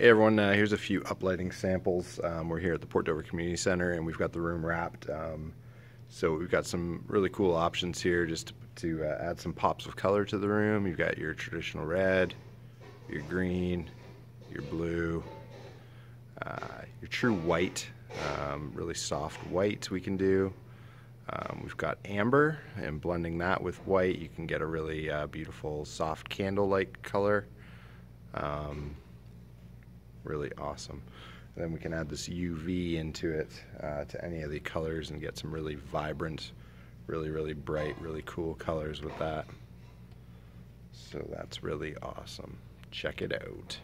Hey everyone, uh, here's a few uplighting samples. Um, we're here at the Port Dover Community Center and we've got the room wrapped. Um, so we've got some really cool options here just to, to uh, add some pops of color to the room. You've got your traditional red, your green, your blue, uh, your true white, um, really soft white we can do. Um, we've got amber and blending that with white you can get a really uh, beautiful soft candle-like color. Really awesome. And then we can add this UV into it uh, to any of the colors and get some really vibrant, really, really bright, really cool colors with that. So that's really awesome. Check it out.